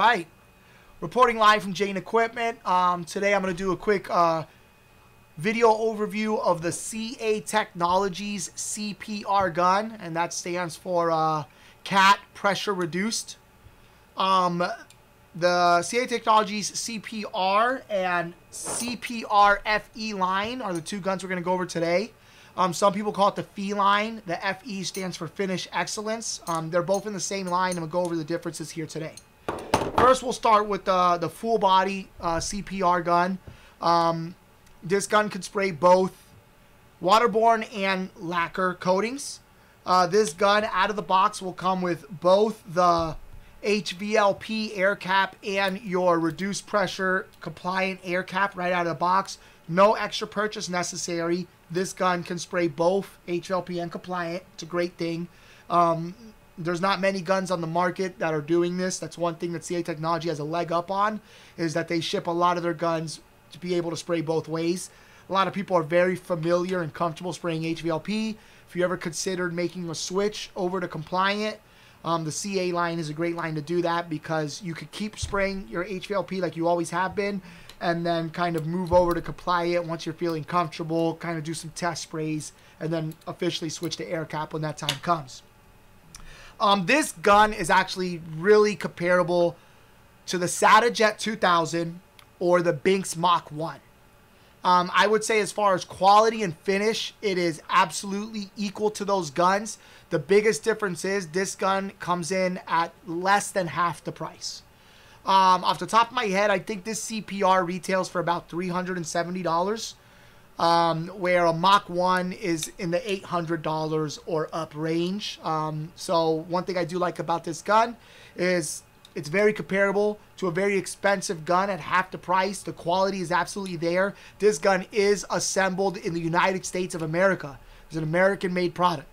right. Reporting live from JN Equipment. Um, today I'm going to do a quick uh, video overview of the CA Technologies CPR gun, and that stands for uh, CAT Pressure Reduced. Um, the CA Technologies CPR and CPR FE line are the two guns we're going to go over today. Um, some people call it the FE line. The FE stands for Finish Excellence. Um, they're both in the same line, and we'll go over the differences here today. First, we'll start with uh, the full body uh, CPR gun. Um, this gun can spray both waterborne and lacquer coatings. Uh, this gun out of the box will come with both the HVLP air cap and your reduced pressure compliant air cap right out of the box. No extra purchase necessary. This gun can spray both HVLP and compliant. It's a great thing. Um, there's not many guns on the market that are doing this. That's one thing that CA Technology has a leg up on, is that they ship a lot of their guns to be able to spray both ways. A lot of people are very familiar and comfortable spraying HVLP. If you ever considered making a switch over to compliant, um, the CA line is a great line to do that because you could keep spraying your HVLP like you always have been and then kind of move over to compliant once you're feeling comfortable, kind of do some test sprays, and then officially switch to air cap when that time comes. Um, this gun is actually really comparable to the Satajet 2000 or the Binks Mach 1. Um, I would say as far as quality and finish, it is absolutely equal to those guns. The biggest difference is this gun comes in at less than half the price. Um, off the top of my head, I think this CPR retails for about $370 um, where a Mach 1 is in the $800 or up range. Um, so one thing I do like about this gun is it's very comparable to a very expensive gun at half the price. The quality is absolutely there. This gun is assembled in the United States of America. It's an American-made product.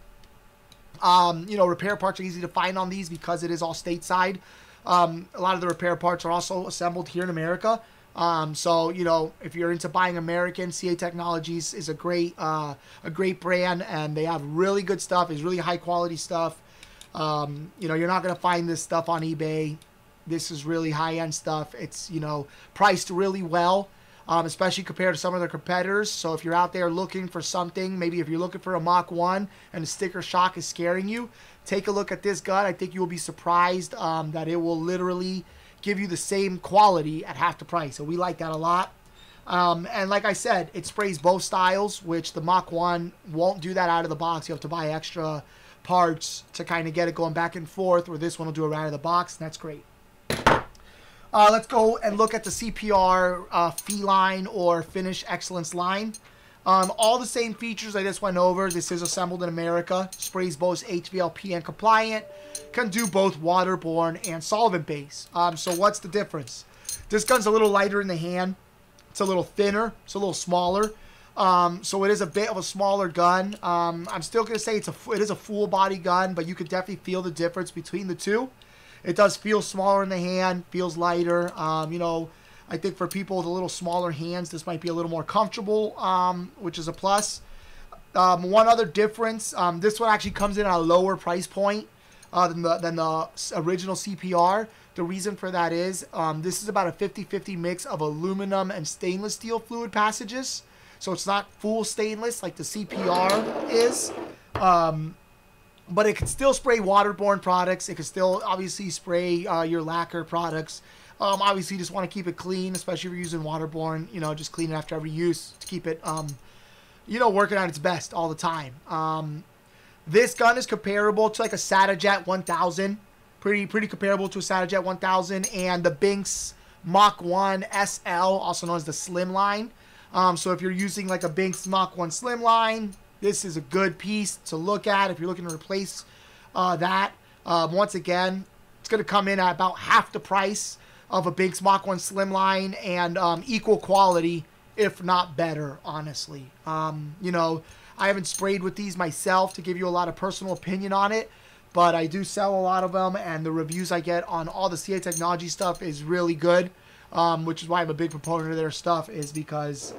Um, you know, repair parts are easy to find on these because it is all stateside. Um, a lot of the repair parts are also assembled here in America. Um, so you know, if you're into buying American, CA Technologies is a great uh, a great brand, and they have really good stuff. It's really high quality stuff. Um, you know, you're not gonna find this stuff on eBay. This is really high end stuff. It's you know priced really well. Um, especially compared to some of their competitors. So if you're out there looking for something, maybe if you're looking for a Mach 1 and the sticker shock is scaring you, take a look at this gun. I think you will be surprised um, that it will literally give you the same quality at half the price. So we like that a lot. Um, and like I said, it sprays both styles, which the Mach 1 won't do that out of the box. You have to buy extra parts to kind of get it going back and forth, where this one will do it right out of the box, and that's great. Uh, let's go and look at the CPR uh, FE line or Finish Excellence line. Um, all the same features I just went over. This is assembled in America. Sprays both HVLP and compliant. Can do both waterborne and solvent base. Um, so what's the difference? This gun's a little lighter in the hand. It's a little thinner. It's a little smaller. Um, so it is a bit of a smaller gun. Um, I'm still going to say it's a, it is a full body gun, but you could definitely feel the difference between the two. It does feel smaller in the hand, feels lighter. Um, you know, I think for people with a little smaller hands, this might be a little more comfortable, um, which is a plus. Um, one other difference, um, this one actually comes in at a lower price point uh, than, the, than the original CPR. The reason for that is um, this is about a 50-50 mix of aluminum and stainless steel fluid passages. So it's not full stainless like the CPR is. Um, but it can still spray waterborne products. It can still obviously spray uh, your lacquer products. Um, obviously, you just want to keep it clean, especially if you're using waterborne. You know, just clean it after every use to keep it, um, you know, working at its best all the time. Um, this gun is comparable to like a Satajet 1000. Pretty, pretty comparable to a Satajet 1000 and the Binks Mach 1 SL, also known as the Slimline. Um, so if you're using like a Binks Mach 1 Slimline, this is a good piece to look at if you're looking to replace uh, that. Um, once again, it's going to come in at about half the price of a Binks Mach 1 Slimline and um, equal quality, if not better, honestly. Um, you know, I haven't sprayed with these myself to give you a lot of personal opinion on it, but I do sell a lot of them, and the reviews I get on all the CA Technology stuff is really good, um, which is why I'm a big proponent of their stuff, is because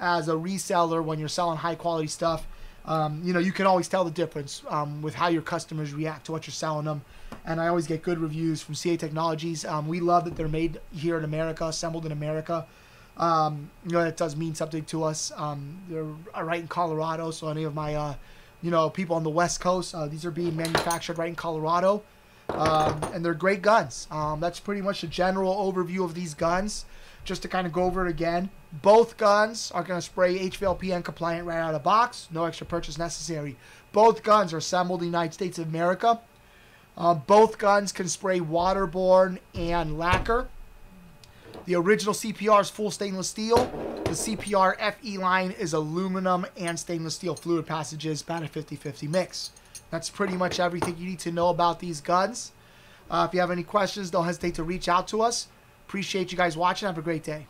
as a reseller, when you're selling high quality stuff, um, you know, you can always tell the difference um, with how your customers react to what you're selling them. And I always get good reviews from CA Technologies. Um, we love that they're made here in America, assembled in America. Um, you know, that does mean something to us. Um, they're right in Colorado, so any of my, uh, you know, people on the West Coast, uh, these are being manufactured right in Colorado. Um, and they're great guns. Um, that's pretty much the general overview of these guns. Just to kind of go over it again, both guns are going to spray HVLP and compliant right out of the box. No extra purchase necessary. Both guns are assembled in the United States of America. Uh, both guns can spray waterborne and lacquer. The original CPR is full stainless steel. The CPR FE line is aluminum and stainless steel fluid passages, about a 50-50 mix. That's pretty much everything you need to know about these guns. Uh, if you have any questions, don't hesitate to reach out to us. Appreciate you guys watching. Have a great day.